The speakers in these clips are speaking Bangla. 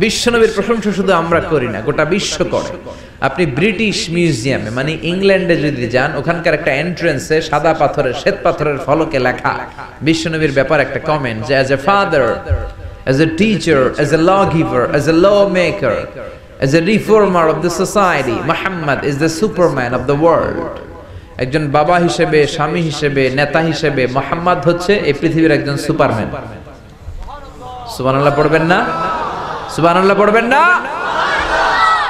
বিশ্বনবীর প্রশংসা শুধু আমরা করি না, গোটা বিশ্ব করে। আপনি ব্রিটিশ মিউজিয়ামে মানে ইংল্যান্ডে যদি যান, ওখানকার একটা এন্ট্রেন্সে সাদা পাথরের, শ্বেত পাথরের ফলকে লেখা। বিশ্বনবীর ব্যাপার একটা কমেন্ট যে as a father as a teacher as a law giver as a law maker as a reformer of the society Mohammad is the superman of the world একজন বাবা হিসেবে, স্বামী হিসেবে, নেতা হিসেবে মোহাম্মদ হচ্ছে এই পৃথিবীর একজন সুপারম্যান সুবহানাল্লাহ, পড়বেন না? সুবহানাল্লাহ পড়বেন না?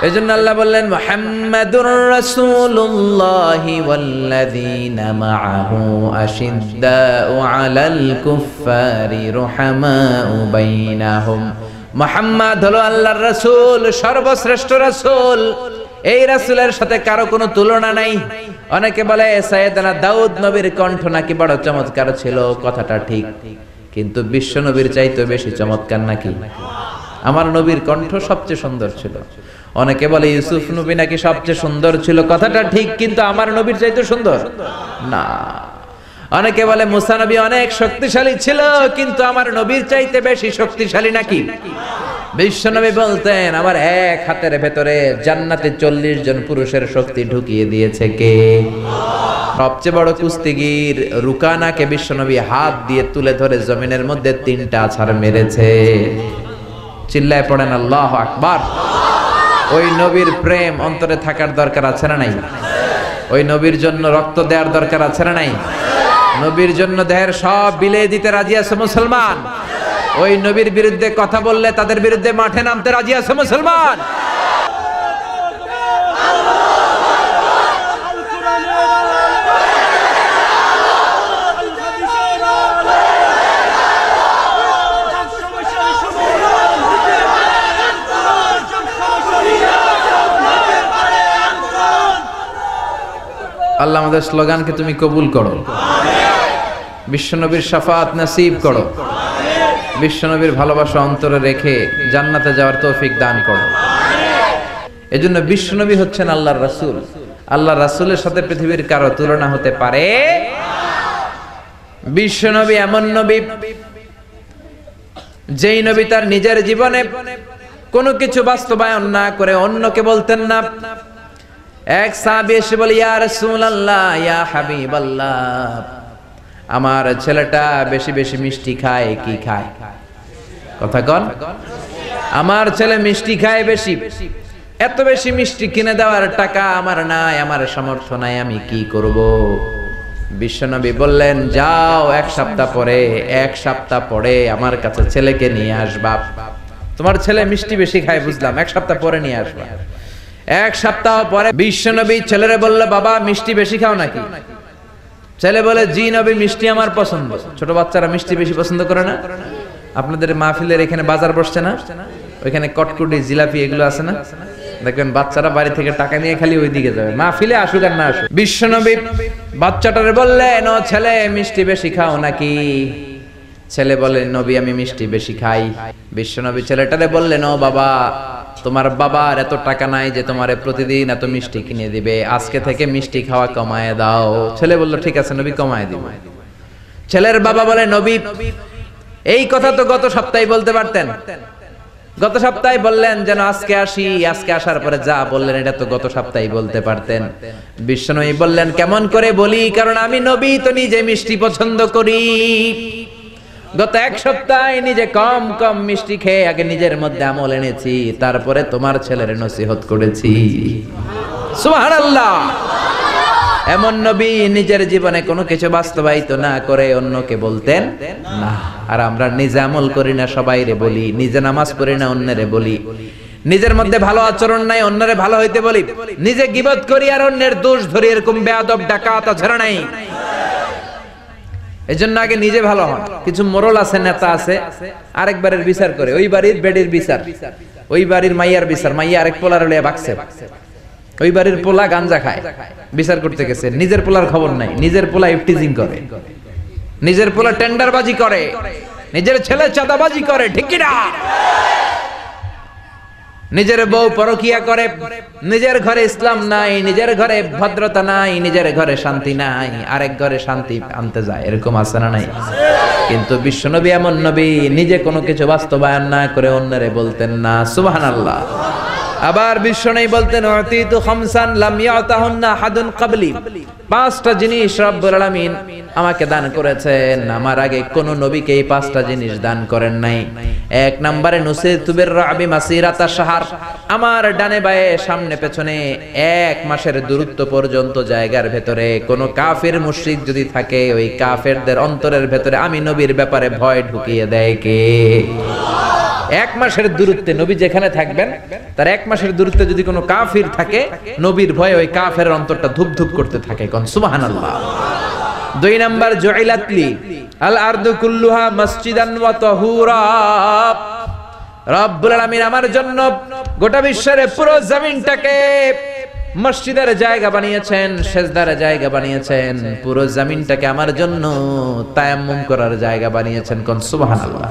এই জন্য আল্লাহ বললেন, মুহাম্মাদুর রাসূলুল্লাহি ওয়াল্লাযীনা মাআহু আশিদ্দাউ আলাল কুফফারি রুহামাউ বাইনাহুম। মুহাম্মদ হলো আল্লাহর রাসূল, সর্বশ্রেষ্ঠ রাসূল। এই রাসূলের সাথে কারও কোনো তুলনা নাই। অনেকে বলে, সাইয়েদনা দাউদ নবীর কণ্ঠ নাকি বড় চমৎকার ছিল। কথাটা ঠিক। কিন্তু বিশ্ব নবীর চাইতে বেশি চমৎকার নাকি? আমার নবীর কণ্ঠ সবচেয়ে সুন্দর ছিল। অনেকে বলে, ইউসুফ নবী নাকি সবচেয়ে সুন্দর ছিল? কথাটা ঠিক, কিন্তু আমার নবীর চাইতে সুন্দর। না। অনেকে বলে, মুসা নবী অনেক শক্তিশালী ছিল, কিন্তু আমার নবীর চাইতে বেশি শক্তিশালী নাকি? বিশ্বনবী বলতেন, আমার এক হাতের ভেতরে জান্নাতে চল্লিশ জন পুরুষের শক্তি ঢুকিয়ে দিয়েছে কে? সবচেয়ে বড় কুস্তিগির রুকানাকে বিশ্বনবী হাত দিয়ে তুলে ধরে জমিনের মধ্যে তিনটা আছাড় মেরেছে। চিল্লায় পড়েন, আল্লাহ আকবার। ওই নবীর প্রেম অন্তরে থাকার দরকার আছে না নাই? ওই নবীর জন্য রক্ত দেওয়ার দরকার আছে না নাই? নবীর জন্য দেহের সব বিলে দিতে রাজি আছে মুসলমান? ওই নবীর বিরুদ্ধে কথা বললে তাদের বিরুদ্ধে মাঠে নামতে রাজি আছে মুসলমান? আল্লাহ আমাদের স্লোগানকে তুমি কবুল করো। বিশ্বনবীর শাফাত নাসিব করো। বিশ্বনবীর ভালোবাসা অন্তরে রেখে জান্নাতে যাওয়ার তৌফিক দান করো। এজন্য বিশ্বনবী হচ্ছেন আল্লাহর রাসূল। আল্লাহর রাসূলের সাথে পৃথিবীর কারও তুলনা হতে পারে? বিশ্বনবী এমন নবী, যেই নবী তার নিজের জীবনে কোনো কিছু বাস্তবায়ন না করে অন্যকে বলতেন না এক সাহাবী এসে বলে, ইয়া রাসূলুল্লাহ, ইয়া হাবিবাল্লাহ, আমার ছেলেটা বেশি বেশি মিষ্টি খায়, কি খায়? কথা কন। আমার ছেলে মিষ্টি খায় বেশি। এত বেশি মিষ্টি কিনে দেওয়ার টাকা আমার নাই, আমার সামর্থ্য নাই, আমি কি করব? বিশ্বনবী বললেন, যাও, এক সপ্তাহ পরে, এক সপ্তাহ পরে আমার কাছে ছেলেকে নিয়ে আসবা। তোমার ছেলে মিষ্টি বেশি খায়, বুঝলাম। এক সপ্তাহ পরে নিয়ে আসবা। এক সপ্তাহ পরে বিশ্বনবী ছেলেরে বললে, বাবা, মিষ্টি বেশি খাও নাকি? ছেলে বলে, জি নবী, মিষ্টি আমার পছন্দ। ছোট বাচ্চারা মিষ্টি বেশি পছন্দ করে না? আপনাদের মাহফিলের এখানে বাজার বসছে না? ওইখানে কটকুটি, জিলাপি এগুলো আছে না? দেখবেন বাচ্চারা বাড়ি থেকে টাকা নিয়ে খালি ওই দিকে যাবে। মাহফিলে আসুক আর না আসুক। বিশ্বনবী বাচ্চাটারে বললেন ও ছেলে, মিষ্টি বেশি খাও নাকি? ছেলে বলে, নবী, আমি মিষ্টি বেশি খাই। বিশ্বনবী ছেলেটারে বললেন ও বাবা। তোমার বাবার এত টাকা নাই যে তোমারে প্রতিদিন এত মিষ্টি কিনে দিবে। আজকে থেকে মিষ্টি খাওয়া কমায় দাও। ছেলে বলল, ঠিক আছে নবী, কমায় দিব। ছেলের বাবা বলে, নবী, এই কথা তো গত সপ্তাহে বলতে পারতেন। গত সপ্তাহে বললেন, যেন আজকে আসি, আজকে আসার পরে যা বললেন, এটা তো গত সপ্তাহে বলতে পারতেন। বিশ্বনবী বললেন, কেমন করে বলি, কারণ আমি নবী, তো নিজে মিষ্টি পছন্দ করি। গত এক সপ্তাহে নিজে কম কম মিষ্টি খেয়ে আগে নিজের মধ্যে আমল এনেছি, তারপরে তোমার ছেলের নসিহত করেছি। এমন নবী নিজের জীবনে কোনো কিছু বাস্তবায়িত না করে অন্যকে বলতেন, না, আর আমরা নিজে আমল করি না সবাই রে বলি। নিজে নামাজ পড়ি না, অন্যরে বলি। নিজের মধ্যে ভালো আচরণ নাই, অন্যরে ভালো হইতে বলি। নিজে গিবত করি আর অন্যের দোষ ধরি, এরকম বেয়াদব, ডাকাত ছাড়া নাই। এই জন্য আগে নিজে ভালো হন। কিছু মোরল আছে, নেতা আছে, আরেকবারের বিচার করে। ওই বাড়ির বেডির বিচার। ওই বাড়ির মাইয়ার বিচার। মাইয়া আরেক পোলার লিয়া বাকছে। ওই বাড়ির পোলা গাঞ্জা খায়। বিচার করতে গেছে। নিজের পোলার খবর নাই। নিজের পোলা ইফটিজিং করে। নিজের পোলা টেন্ডারবাজি করে। নিজের ছেলে চাঁদাবাজি করে। ঠিক না নিজের বউ পরকিয়া করে, নিজের ঘরে ইসলাম নাই, নিজের ঘরে ভদ্রতা নাই, নিজের ঘরে শান্তি নাই, আরেক ঘরে শান্তি আনতে যায়, এরকম আছে না নাই? কিন্তু বিশ্বনবী এমন নবী, নিজে কোনো কিছু বাস্তবায়ন না করে অন্যরে বলতেন না, সুবহানাল্লাহ। আবার বিশ্ব নেই বলতেন, অতীত খামসান লাম ইয়াতাহুন্না হাদুন কাবলি পাঁচটা জিনিস রব্বুল আলামিন আমাকে দান করেছেন। আমার আগে কোন নবীকে এই পাঁচটা জিনিস দান করেন নাই। এক নম্বরে নুসিতুবির রাবি মাসিরাতা শাহর। আমার ডানে বায়ে, সামনে পেছনে এক মাসের দূরত্ব পর্যন্ত জায়গার ভেতরে কোন কাফের মুশরিক যদি থাকে, ওই কাফেরদের অন্তরের ভেতরে আমি নবীর ব্যাপারে ভয় ঢুকিয়ে দেয় কে? এক মাসের দূরত্বে নবী যেখানে থাকবেন, তার এক মাসের দূরত্বে যদি কোনো কাফির থাকে, নবীর ভয়ে ওই কাফের অন্তরটা ধুপ ধুপ করতে থাকে। কোন সুবহানাল্লাহ। দুই নাম্বার জয়লাতলি আল আরদু কুল্লুহা মসজিদান ওয়া তাহুরা। রব্বুল আলামিন আমার জন্য গোটা বিশ্বের পুরো জমিনটাকে মসজিদের জায়গা বানিয়েছেন, সেজদার জায়গা বানিয়েছেন, পুরো জমিনটাকে আমার জন্য তায়াম্মুম করার জায়গা বানিয়েছেন। কোন সুবহানাল্লাহ।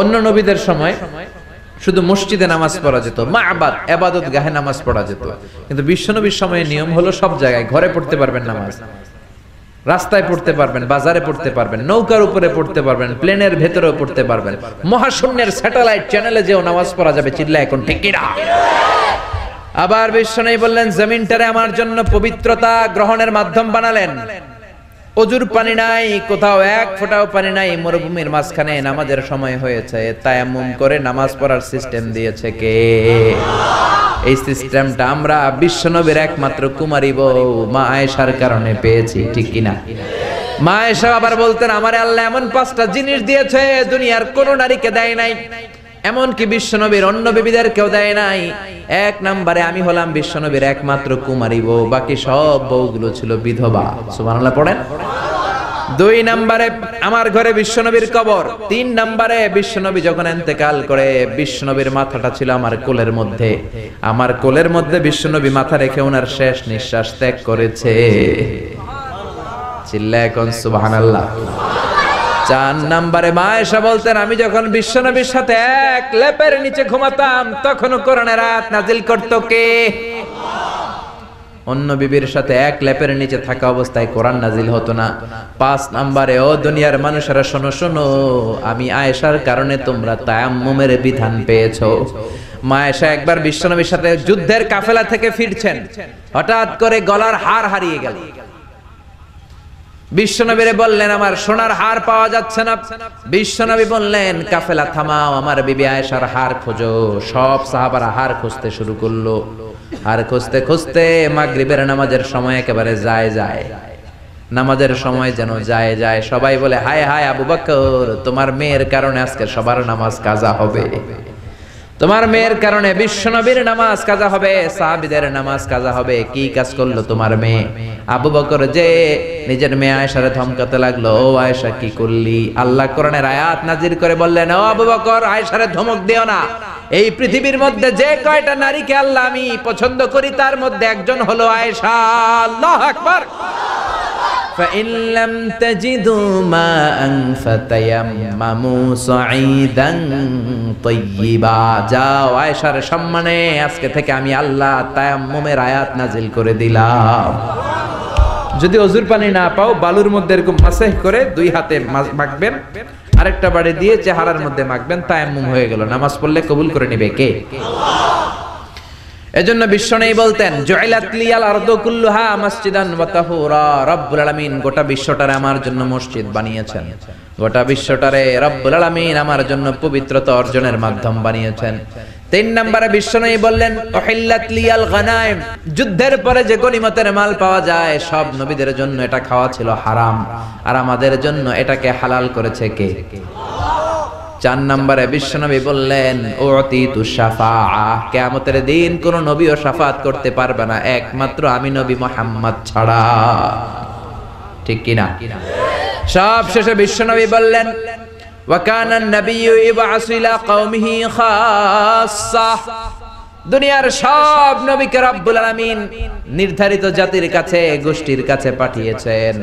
অন্য নবীদের সময় শুধু মসজিদে নামাজ পড়া যেত মা আবাদ এবাদত গাহে নামাজ পড়া যেত। কিন্তু বিশ্বনবীর সময়ে নিয়ম হলো সব জায়গায় ঘরে পড়তে পারবেন নামাজ, রাস্তায় পড়তে পারবেন, বাজারে পড়তে পারবেন, নৌকার উপরে পড়তে পারবেন, প্লেনের ভেতরেও পড়তে পারবেন। মহাশূন্যের স্যাটেলাইট চ্যানেলে যেও নামাজ পড়া যাবে চিল্লা এখন ঠিক কিনা? আবার বিশ্বনবী বললেন, জমিনটারে আমার জন্য পবিত্রতা গ্রহণের মাধ্যম বানালেন। অজুর পানি নাই, কোথাও এক ফোঁটাও পানি নাই, মরুভূমির মাঝখানে নামাজের সময় হয়েছে। তায়াম্মুম করে নামাজ পড়ার সিস্টেম দিয়েছে কে? এই সিস্টেমটা আমরা বিশ্বনবীর একমাত্র কুমারী বউ, মা আয়েশার কারণে পেয়েছি, ঠিক কিনা? মা আয়েশা আবার বলতেন, আমারে আল্লাহ এমন পাঁচটা জিনিস দিয়েছে, দুনিয়ার কোন নারীকে দেয় নাই। এমনকি বিশ্বনবীর অন্য বিবিদের কেউ দেয় নাই। এক নম্বরে আমি হলাম বিশ্বনবীর একমাত্র কুমারী বউ, বাকি সব বউগুলো ছিল বিধবা। সুবহানাল্লাহ, পড়েন? দুই নম্বরে আমার ঘরে বিশ্বনবীর কবর। তিন নম্বরে বিশ্বনবী যখন এন্তেকাল করে, বিশ্বনবীর মাথাটা ছিল আমার কোলের মধ্যে। আমার কোলের মধ্যে বিশ্বনবী মাথা রেখে ওনার শেষ নিঃশ্বাস ত্যাগ করেছে। চিল্লা এখন সুবহানাল্লাহ। চার নাম্বারে মা এসে বলতেন, আমি যখন বিশ্বনবীর সাথে এক লেপের নিচে ঘুমাতাম তখনও কোরআনের রাত নাজিল করতো কে? অন্য বিবির সাথে এক লেপের নিচে থাকা অবস্থায় কোরআন নাজিল হতো না। পাঁচ নাম্বারে, ও দুনিয়ার মানুষেরা, শোনো শোনো, আমি আয়েশার কারণে তোমরা তায়াম্মুমের বিধান পেয়েছ। মায়েশা একবার বিশ্বনবীর সাথে যুদ্ধের কাফেলা থেকে ফিরছেন। হঠাৎ করে গলার হার হারিয়ে গেল। বিশ্বনবীরে বললেন, আমার সোনার হার পাওয়া যাচ্ছে না। বিশ্বনবী বললেন, কাফেলা, থামাও, আমার বিবি আয়েশার হার খোঁজো। সব সাহাবারা হার খুঁজতে শুরু করল। হার খুঁজতে খুঁজতে মাগরিবের নামাজের সময় একেবারে যায় যায়। নামাজের সময় যেন যায় যায়। সবাই বলে, হায় হায়, আবু বকর, তোমার মেয়ের কারণে আজকে সবার নামাজ কাজা হবে। তোমার মেয়ের কারণে বিশ্বনবীর নামাজ কাজা হবে, সাহাবিদের নামাজ কাজা হবে। কি কাজ করল তোমার মেয়ে? আবু বকর যে নিজের মেয়ে আয়েশারে ধমকাতে লাগল, ও আয়েশা, কি করলি? আল্লাহ কোরআনের আয়াত নাজির করে বললেন, ও আবু বকর, আয়েশারে ধমক দিও না। এই পৃথিবীর মধ্যে যে কয়টা নারীকে আল্লাহ আমি পছন্দ করি, তার মধ্যে একজন হলো আয়েশা। আল্লাহ আকবার। فإن لم تجدوا ماء فتيمموا صعيدا طيبا যাও আয়েশার সম্মানে আজকে থেকে আমি আল্লাহ তায়াম্মুমের আয়াত নাজিল করে দিলাম যদি অজুর পানি না পাও বালুর মধ্যে এরকম মাসেহ করে দুই হাতে মা- মাখবেন আরেকটা বাড়ি দিয়ে চেহারার মধ্যে মাখবেন তায়াম্মুম হয়ে গেল নামাজ পড়লে কবুল করে নিবে কে এজন্য বিশ্ব নেই বলতেন গোটা বিশ্বটারে আমার জন্য মসজিদ বানিয়েছেন। গোটা বিশ্বটারে রব্বুল আলামিন আমার জন্য পবিত্রতা অর্জনের মাধ্যম বানিয়েছেন। তিন নম্বরে বিশ্ব নেই বললেন যুদ্ধের পরে যে গনিমতের মাল পাওয়া যায়, সব নবীদের জন্য এটা খাওয়া ছিল হারাম। আর আমাদের জন্য এটাকে হালাল করেছে কে? চার নম্বরে বিশ্বনবী বললেন ও অতীতু সাফা কেয়ামতের দিন কোন নবীও সাফাত করতে পারবে না একমাত্র আমি নবী মোহাম্মদ ছাড়া ঠিক কিনা সব শেষে বিশ্বনবী বললেন وكان النبي يبعث الى قومه خاصه দুনিয়ার সব নবীকে রব্বুল আলামিন নির্ধারিত জাতির কাছে, গোষ্ঠীর কাছে পাঠিয়েছেন।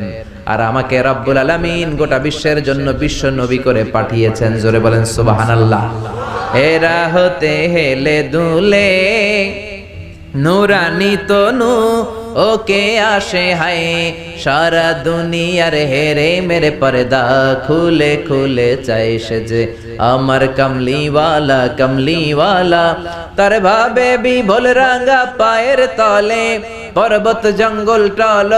আর আমাকে রব্বুল আলামিন গোটা বিশ্বের জন্য বিশ্ব নবী করে পাঠিয়েছেন। জোরে বলেন সুবহানাল্লাহ। এরা হতে হেলে দুলে নুরানি তনু, ওকে আসে হায়। সারা দুনিয়ার হেরে মেরে পর্দা খুলে খুলে চাই যে আমার কমলিওয়ালা কমলিওয়ালা। তার ভাবে বিভোল রাঙ্গা পায়ের তলে, পর্বত জঙ্গল টল,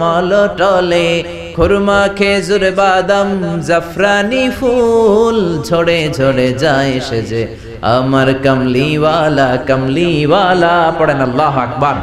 মল টলে। খুরমা, খেজুর, বাদাম, জাফরানি ফুল ঝরে ঝরে যায় সে যে আমার কমলিওয়ালা কমলিওয়ালা পড়েন আল্লাহ আকবার